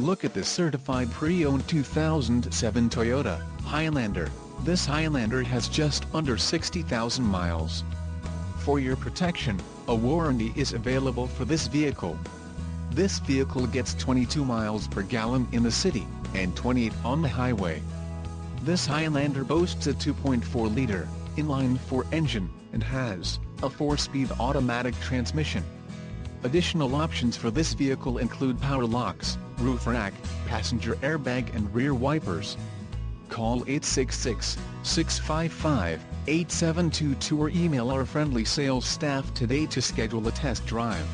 Look at this certified pre-owned 2007 Toyota Highlander. This Highlander has just under 60,000 miles. For your protection, a warranty is available for this vehicle. This vehicle gets 22 miles per gallon in the city, and 28 on the highway. This Highlander boasts a 2.4-liter, inline-four engine, and has a 4-speed automatic transmission. Additional options for this vehicle include power locks, roof rack, passenger airbag and rear wipers. Call 866-655-8722 or email our friendly sales staff today to schedule a test drive.